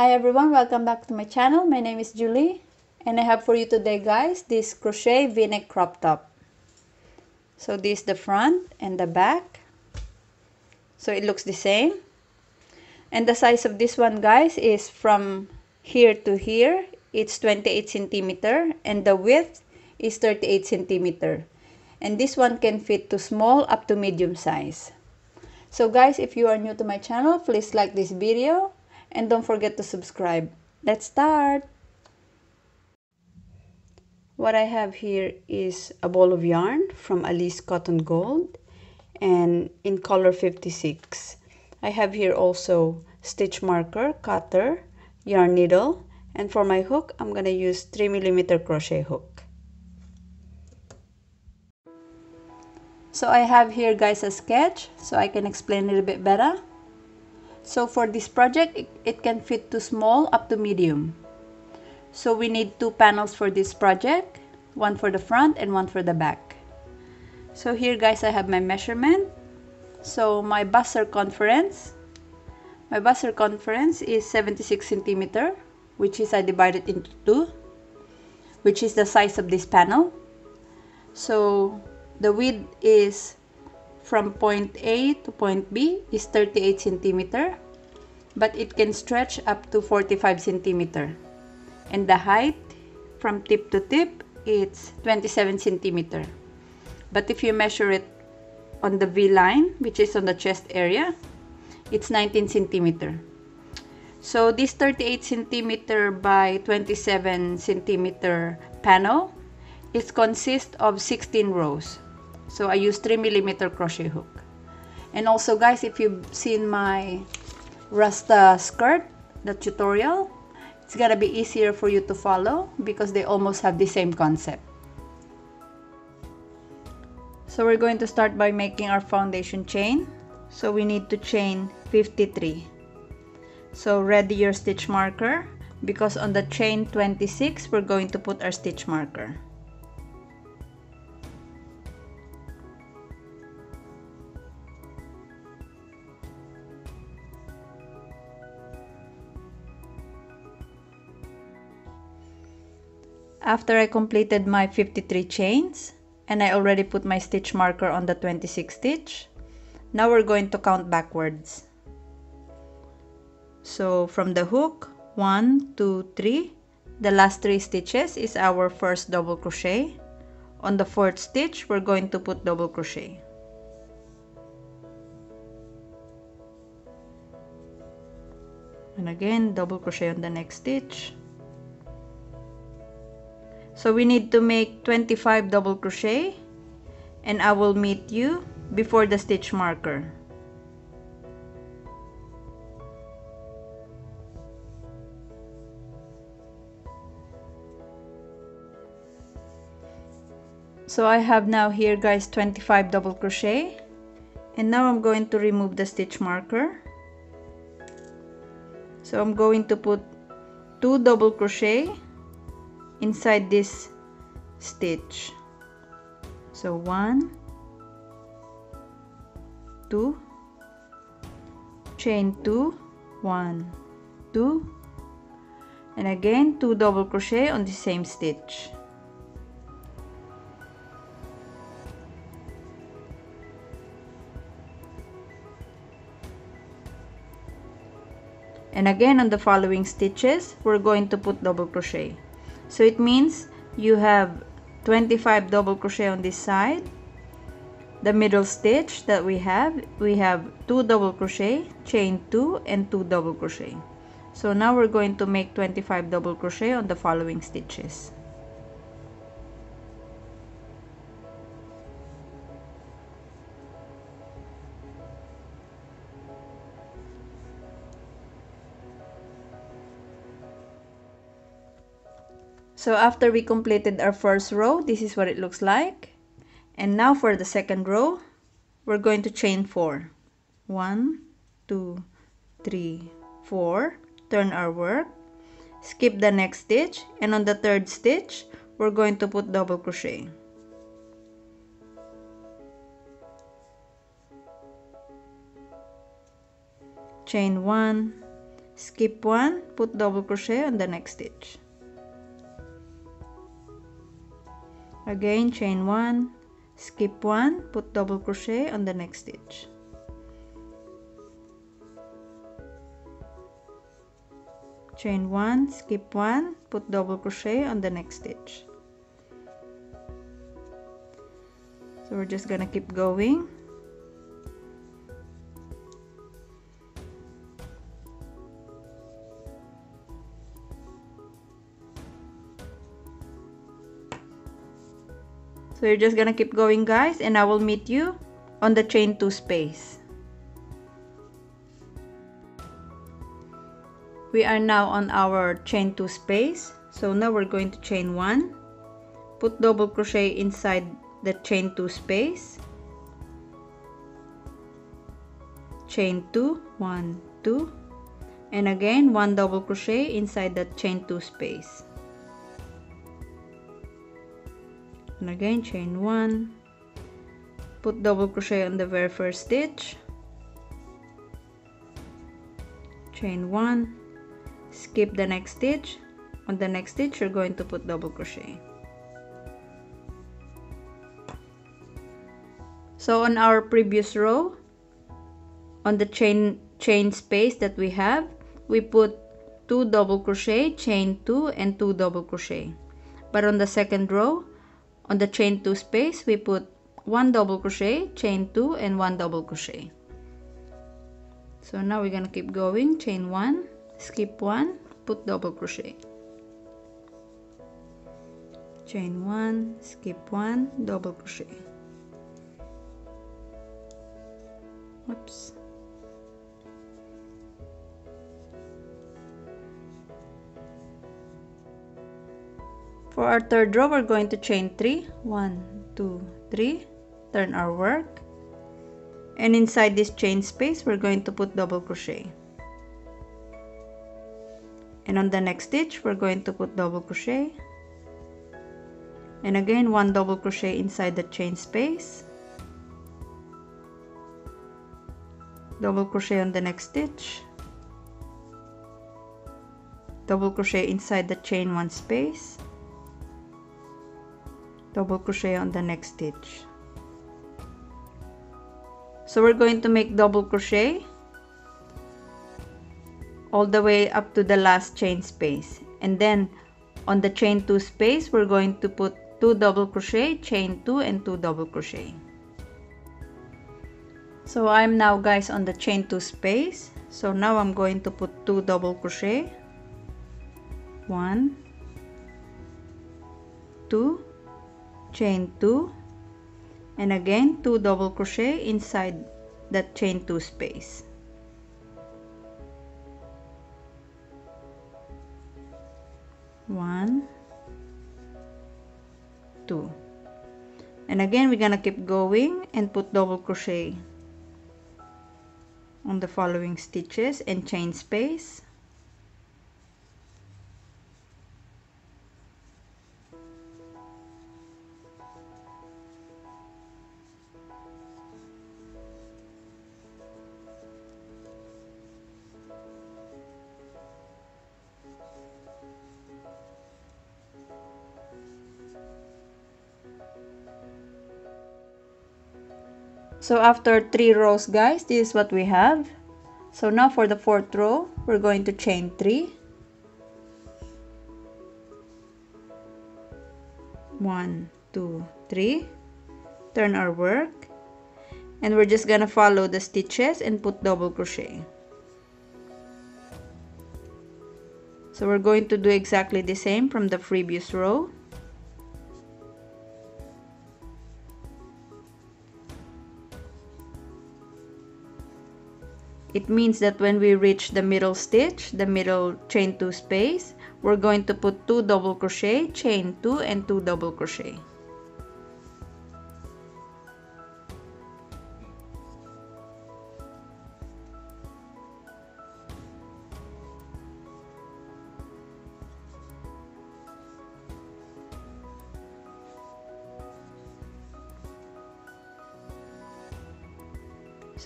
Hi everyone, welcome back to my channel. My name is Julie and I have for you today guys this crochet v-neck crop top. So this is the front and the back. So it looks the same. And the size of this one guys is from here to here. It's 28 centimeter and the width is 38 centimeter. And this one can fit to small up to medium size. So guys, if you are new to my channel, please like this video and don't forget to subscribe. Let's start! What I have here is a ball of yarn from Alize Cotton Gold and in color 56. I have here also stitch marker, cutter, yarn needle, and for my hook, I'm going to use 3 millimeter crochet hook. So I have here guys a sketch so I can explain a little bit better. So for this project, it, can fit to small up to medium. So we need two panels for this project, one for the front and one for the back. So here guys, I have my measurement. So my bust circumference, my bust circumference is 76 centimeter, which is I divided into two, which is the size of this panel. So the width is from point A to point B is 38 centimeter, but it can stretch up to 45 centimeter. And the height from tip to tip, it's 27 centimeter. But if you measure it on the V line, which is on the chest area, it's 19 centimeter. So this 38 centimeter by 27 centimeter panel, it consists of 16 rows. So I use 3 millimeter crochet hook. And also guys, if you've seen my Rasta skirt, the tutorial, it's gonna be easier for you to follow because they almost have the same concept. So we're going to start by making our foundation chain. So we need to chain 53. So ready your stitch marker because on the chain 26, we're going to put our stitch marker. After I completed my 53 chains and I already put my stitch marker on the 26 stitch, now we're going to count backwards. So from the hook, 1, 2, 3, the last 3 stitches is our first double crochet. On the fourth stitch, we're going to put double crochet. And again, double crochet on the next stitch. So we need to make 25 double crochet and I will meet you before the stitch marker. So I have now here guys 25 double crochet and now I'm going to remove the stitch marker. So I'm going to put two double crochet inside this stitch. So one two chain two one two and again two double crochet on the same stitch. And again on the following stitches we're going to put double crochet so it means you have 25 double crochet on this side. The middle stitch that we have we have two double crochet chain two and two double crochet. So now we're going to make 25 double crochet on the following stitches So after we completed our first row, this is what it looks like. And now for the second row, we're going to chain four. One, two, three, four. Turn our work. Skip the next stitch. And on the third stitch, we're going to put double crochet. Chain one, skip one put double crochet on the next stitch again chain one. Skip one. Put double crochet on the next stitch. Chain one. Skip one. Put double crochet on the next stitch. So we're just gonna keep going So you're just gonna keep going guys and I will meet you on the chain 2 space. We are now on our chain 2 space. So now we're going to chain 1. Put double crochet inside the chain 2 space. Chain 2, 1, 2. And again 1 double crochet inside the chain 2 space. And again chain one. Put double crochet on the very first stitch. Chain one. Skip the next stitch. On the next stitch you're going to put double crochet. So on our previous row on the chain chain space that we have we put two double crochet chain two and two double crochet. But on the second row on the chain 2 space we put one double crochet chain 2 and one double crochet. So now we're gonna keep going chain 1 skip 1 put double crochet. Chain 1 skip 1 double crochet. Oops For our third row, we're going to chain 3. 1, 2, 3. Turn our work. And inside this chain space, we're going to put double crochet. And on the next stitch, we're going to put double crochet. And again, one double crochet inside the chain space. Double crochet on the next stitch. Double crochet inside the chain one space double crochet on the next stitch. So we're going to make double crochet all the way up to the last chain space. And then on the chain 2 space we're going to put 2 double crochet chain 2 and 2 double crochet. So I'm now guys on the chain 2 space. So now I'm going to put 2 double crochet. 1 2 chain 2 and again 2 double crochet inside that chain 2 space. One two. And again we're gonna keep going and put double crochet on the following stitches and chain space So after three rows guys, this is what we have. So now for the fourth row, we're going to chain three. One, two, three. Turn our work. And we're just gonna follow the stitches and put double crochet. So we're going to do exactly the same from the previous row. It means that when we reach the middle stitch, the middle chain 2 space, we're going to put 2 double crochet, chain 2 and 2 double crochet.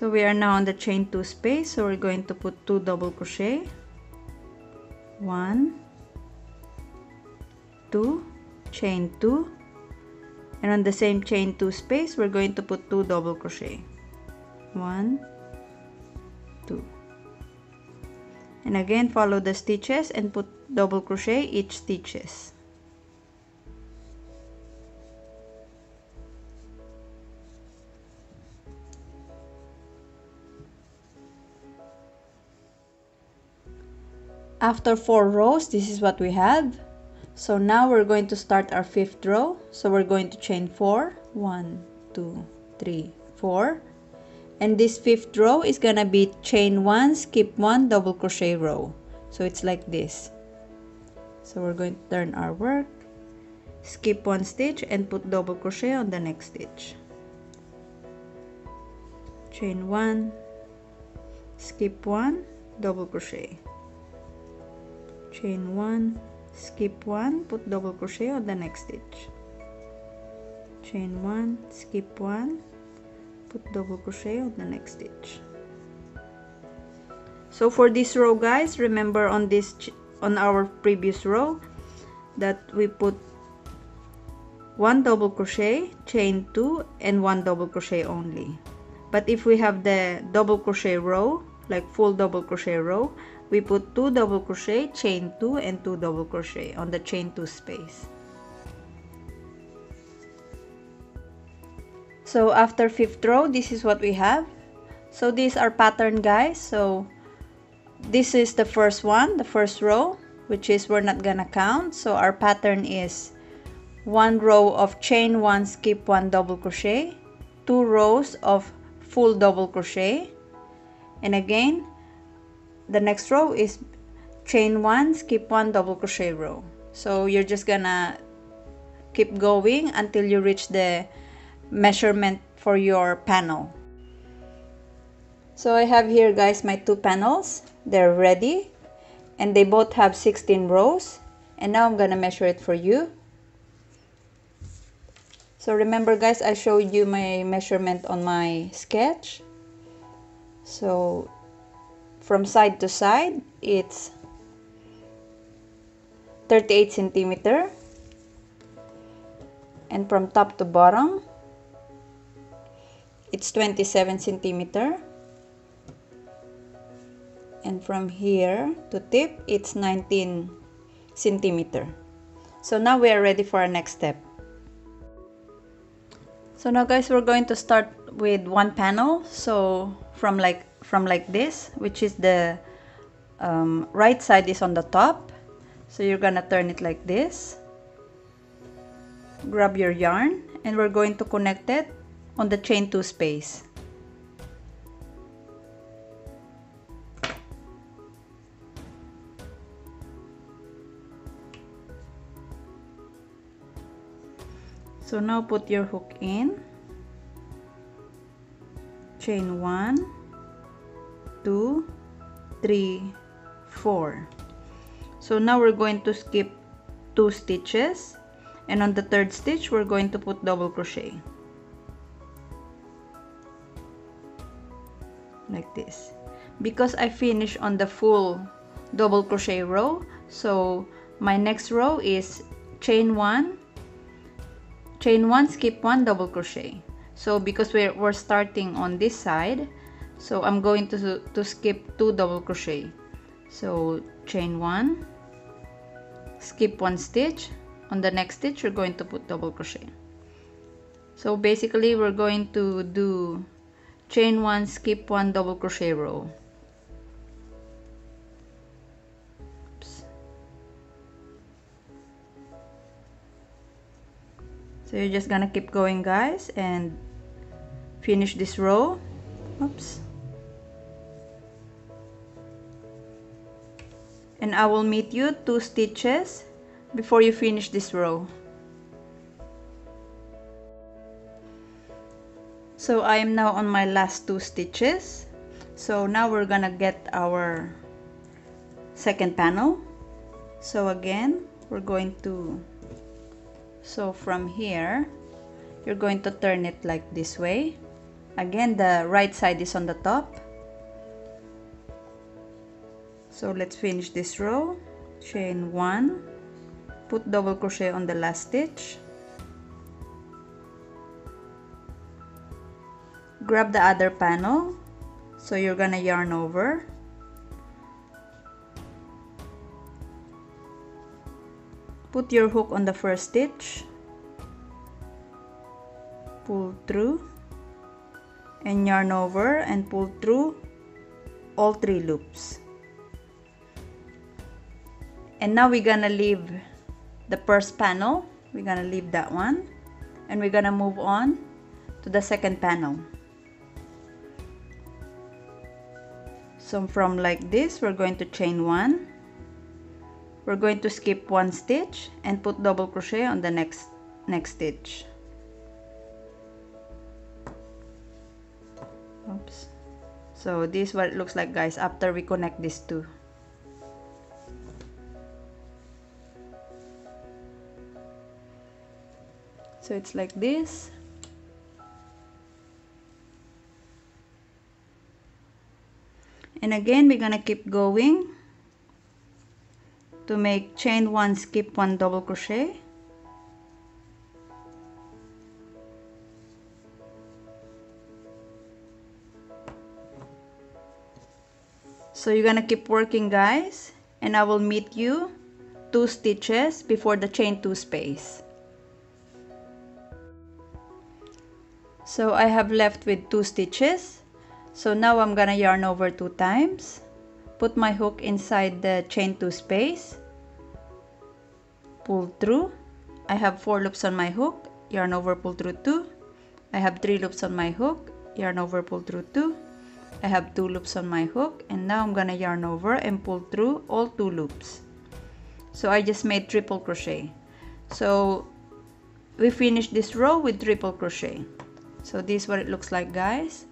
So we are now on the chain 2 space. So we're going to put 2 double crochet. 1 2 chain 2 and on the same chain 2 space we're going to put 2 double crochet. 1 2 and again follow the stitches and put double crochet each stitches after four rows this is what we have. So now we're going to start our fifth row. So we're going to chain four. One two three four. And this fifth row is gonna be chain one skip one double crochet row. So it's like this. So we're going to turn our work skip one stitch and put double crochet on the next stitch. Chain one skip one double crochet chain one skip one put double crochet on the next stitch. Chain one skip one put double crochet on the next stitch. So for this row guys remember on this on our previous row that we put one double crochet chain two and one double crochet only. But if we have the double crochet row like full double crochet row we put 2 double crochet chain 2 and 2 double crochet on the chain 2 space. So after fifth row this is what we have. So these are pattern guys. So this is the first one the first row which is we're not gonna count. So our pattern is one row of chain one skip one double crochet. Two rows of full double crochet. And again the next row is chain one skip one double crochet row. So you're just gonna keep going until you reach the measurement for your panel. So I have here guys my two panels. They're ready and they both have 16 rows and now I'm gonna measure it for you. So remember guys I showed you my measurement on my sketch. So from side to side it's 38 centimeter. And from top to bottom it's 27 centimeter. And from here to tip it's 19 centimeter. So now we are ready for our next step. So now guys we're going to start with one panel. So from like from like this which is the um, right side is on the top. So you're gonna turn it like this. Grab your yarn and we're going to connect it on the chain 2 space. So now put your hook in. Chain 1 two, three, four. So now we're going to skip two stitches. And on the third stitch we're going to put double crochet. Like this. Because I finish on the full double crochet row so my next row is chain one. Chain one skip one double crochet. So because we're, we're starting on this side so I'm going to, to skip two double crochet. So chain one. Skip one stitch. On the next stitch you're going to put double crochet. So basically we're going to do chain one skip one double crochet row. So you're just gonna keep going guys and finish this row. Oops and I will meet you two stitches before you finish this row. So I am now on my last two stitches. So now we're gonna get our second panel. So again we're going to so from here you're going to turn it like this way. Again the right side is on the top so let's finish this row. Chain one. Put double crochet on the last stitch. Grab the other panel. So you're gonna yarn over. Put your hook on the first stitch. Pull through. And yarn over and pull through all three loops and now we're gonna leave the first panel. We're gonna leave that one. And we're gonna move on to the second panel. So from like this we're going to chain one. We're going to skip one stitch and put double crochet on the next next stitch. Oops. So this is what it looks like guys after we connect these two so it's like this. And again we're gonna keep going to make chain one skip one double crochet. So you're gonna keep working guys. And I will meet you two stitches before the chain two space so I have left with two stitches. So now I'm gonna yarn over two times. Put my hook inside the chain two space. Pull through. I have four loops on my hook. Yarn over pull through two. I have three loops on my hook. Yarn over pull through two. I have two loops on my hook. And now I'm gonna yarn over and pull through all two loops. So I just made triple crochet. So we finished this row with triple crochet so this is what it looks like guys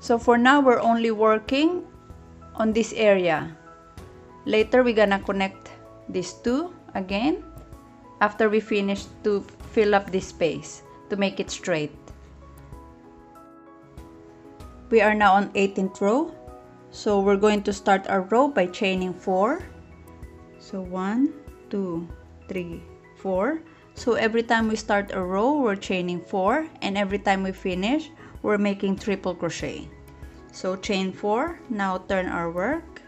so for now we're only working on this area later we're gonna connect these two again after we finish to fill up this space to make it straight. We are now on 18th row. So we're going to start our row by chaining 4. So 1, 2, 3, 4. So every time we start a row, we're chaining 4 and every time we finish, we're making triple crochet. So chain 4, now turn our work.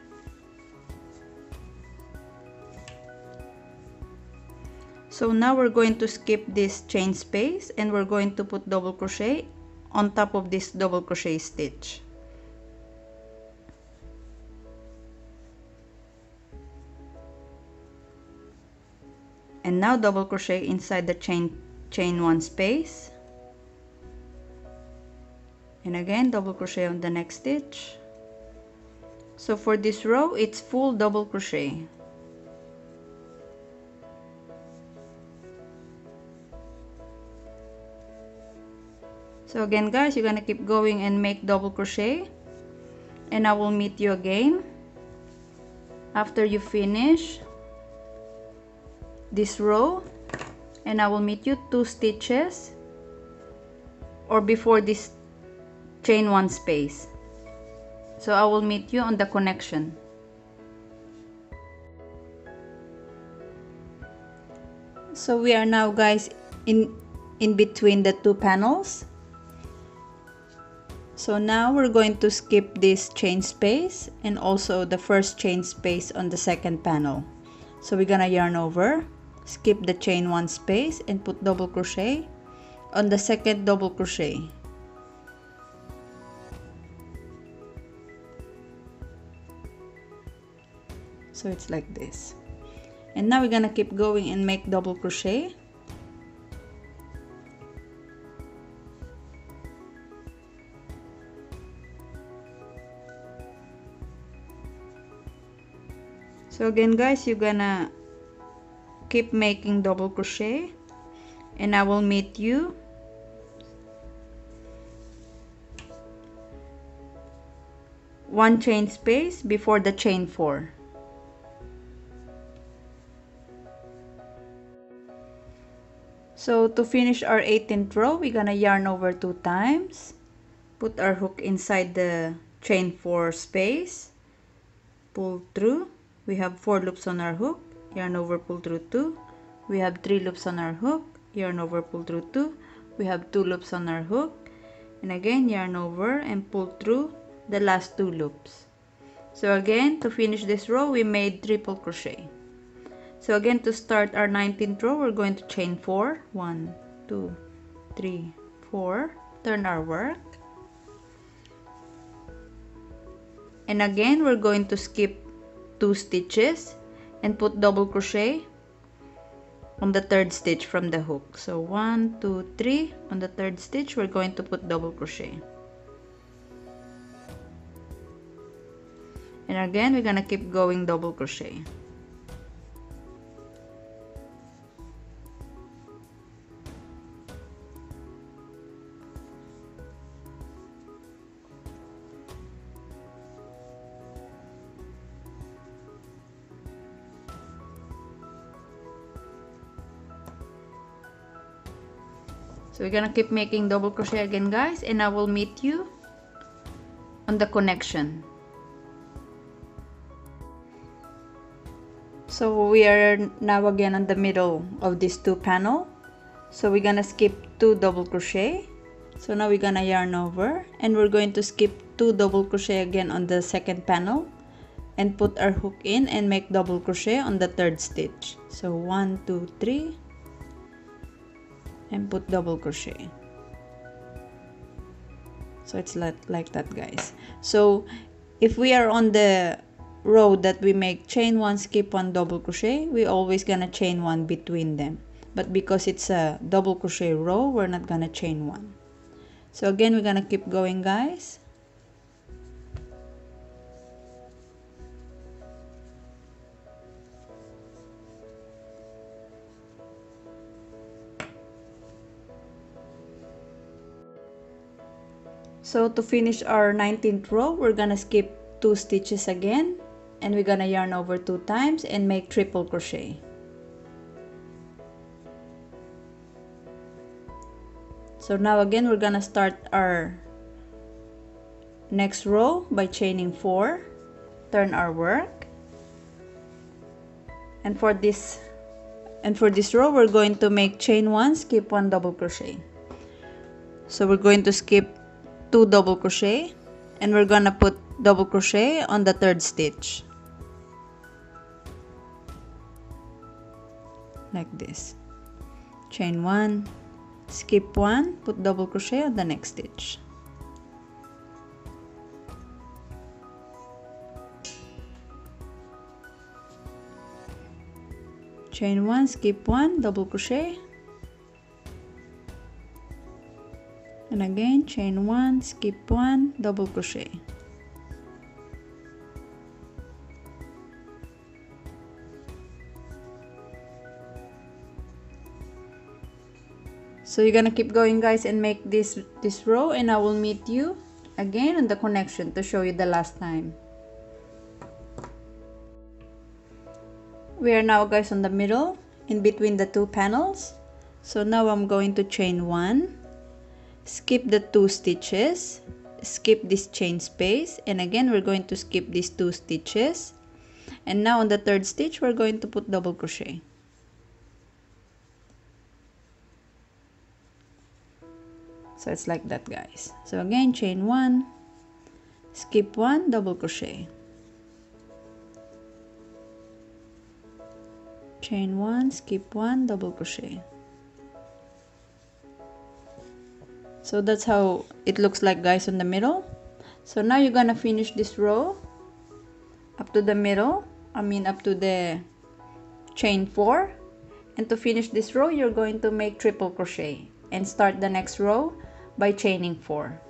So now we're going to skip this chain space. And we're going to put double crochet on top of this double crochet stitch and now double crochet inside the chain chain one space. And again double crochet on the next stitch. So for this row it's full double crochet. So again guys you're gonna keep going and make double crochet. And I will meet you again after you finish this row and I will meet you two stitches or before this chain one space. So I will meet you on the connection. So we are now guys in in between the two panels. So now we're going to skip this chain space and also the first chain space on the second panel. So we're gonna yarn over, skip the chain one space and put double crochet on the second double crochet. So it's like this. And now we're gonna keep going and make double crochet so again guys you're gonna keep making double crochet and I will meet you one chain space before the chain 4 so to finish our 18th row we're gonna yarn over two times. Put our hook inside the chain 4 space. Pull through. We have 4 loops on our hook yarn over pull through 2 we have 3 loops on our hook. Yarn over pull through 2 we have 2 loops on our hook. And again yarn over and pull through the last 2 loops. So again to finish this row we made triple crochet. So again to start our 19th row we're going to chain 4 1 2 3 4 turn our work. And again we're going to skip two stitches and put double crochet on the third stitch from the hook. So one two three. On the third stitch we're going to put double crochet. And again we're gonna keep going double crochet we're gonna keep making double crochet again guys and I will meet you on the connection. So we are now again on the middle of these two panel. So we're gonna skip two double crochet. So now we're gonna yarn over and we're going to skip two double crochet again on the second panel and put our hook in and make double crochet on the third stitch. So one two three and put double crochet. So it's like, like that guys. So if we are on the row that we make chain one skip one double crochet we always gonna chain one between them. But because it's a double crochet row we're not gonna chain one. So again we're gonna keep going guys So to finish our 19th row, we're gonna skip two stitches again and we're gonna yarn over two times and make triple crochet. So now again, we're gonna start our next row by chaining four, turn our work. And for this and for this row, we're going to make chain one, skip one double crochet. So we're going to skip two double crochet and we're gonna put double crochet on the third stitch. Like this. Chain one skip one put double crochet on the next stitch. Chain one skip one double crochet and again chain one skip one double crochet. So you're gonna keep going guys and make this this row and I will meet you again on the connection to show you the last time. We are now guys on the middle in between the two panels. So now I'm going to chain one skip the two stitches skip this chain space and again we're going to skip these two stitches. And now on the third stitch we're going to put double crochet. So it's like that guys. So again chain one skip one double crochet. Chain one skip one double crochet so that's how it looks like guys in the middle. So now you're gonna finish this row. Up to the middle. I mean up to the chain 4 and to finish this row you're going to make triple crochet and start the next row by chaining 4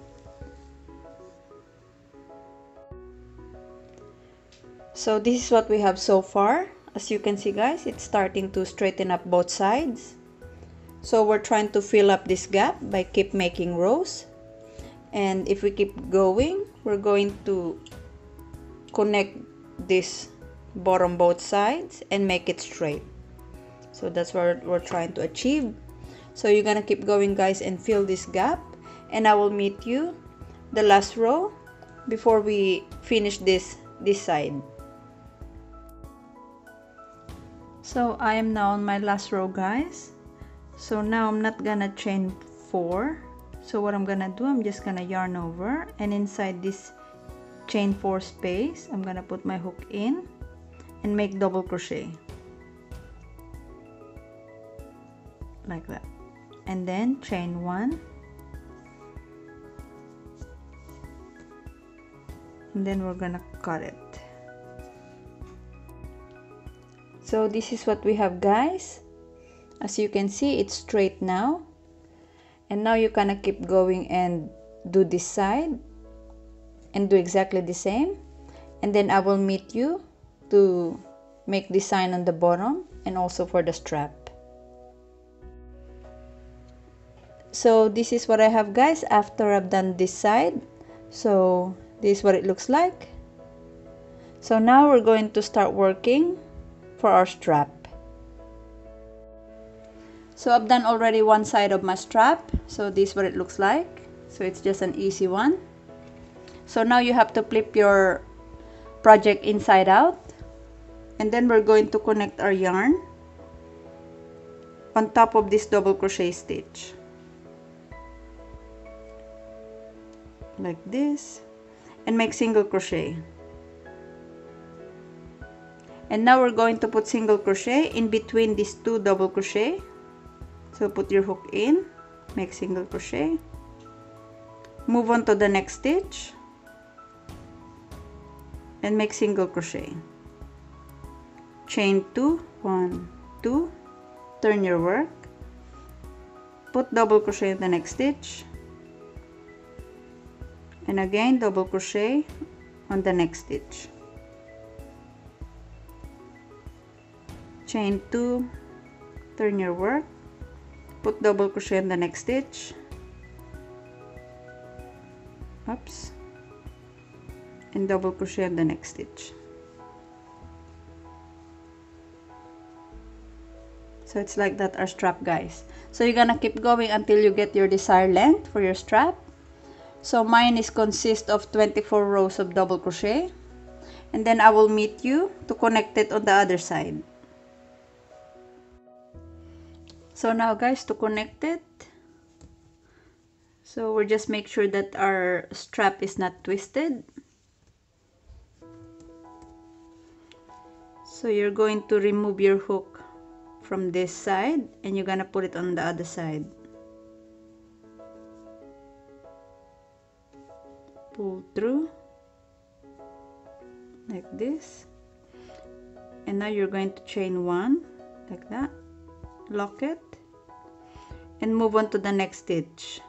so this is what we have so far. As you can see guys it's starting to straighten up both sides so we're trying to fill up this gap by keep making rows. And if we keep going we're going to connect this bottom both sides and make it straight. So that's what we're trying to achieve. So you're gonna keep going guys and fill this gap. And I will meet you the last row before we finish this this side. So I am now on my last row guys so now I'm not gonna chain four. So what I'm gonna do I'm just gonna yarn over and inside this chain four space I'm gonna put my hook in and make double crochet. Like that. And then chain one. And then we're gonna cut it. So this is what we have guys as you can see it's straight now. And now you kind of keep going and do this side and do exactly the same. And then I will meet you to make the sign on the bottom and also for the strap. So this is what I have guys after I've done this side. So this is what it looks like. So now we're going to start working for our strap so I've done already one side of my strap. So this is what it looks like. So it's just an easy one. So now you have to flip your project inside out. And then we're going to connect our yarn on top of this double crochet stitch. Like this. And make single crochet. And now we're going to put single crochet in between these two double crochet so put your hook in. Make single crochet. Move on to the next stitch. And make single crochet. Chain two. One two. Turn your work. Put double crochet in the next stitch. And again double crochet on the next stitch. Chain 2 turn your work put double crochet in the next stitch. Oops. And double crochet in the next stitch. So it's like that our strap guys. So you're gonna keep going until you get your desired length for your strap. So mine is consist of 24 rows of double crochet. And then I will meet you to connect it on the other side so now guys to connect it. So we'll just make sure that our strap is not twisted. So you're going to remove your hook from this side and you're gonna put it on the other side. Pull through like this. And now you're going to chain one like that lock it and move on to the next stitch.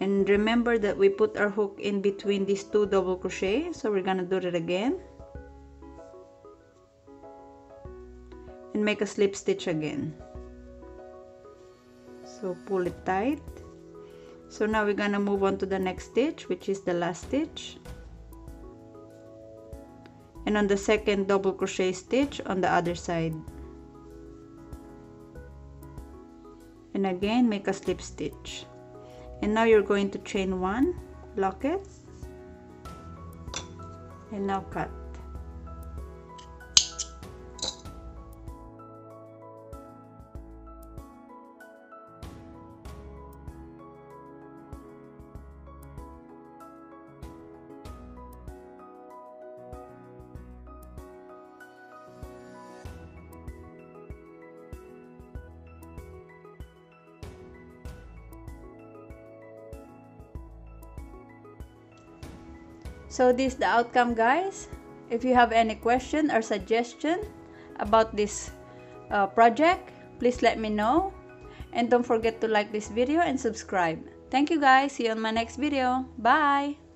And remember that we put our hook in between these two double crochet so we're gonna do it again. And make a slip stitch again. So pull it tight. So now we're gonna move on to the next stitch which is the last stitch. And on the second double crochet stitch on the other side and again make a slip stitch. And now you're going to chain one lock it. And now cut so this is the outcome guys. If you have any question or suggestion about this uh, project please let me know. And don't forget to like this video and subscribe. Thank you guys. See you on my next video. Bye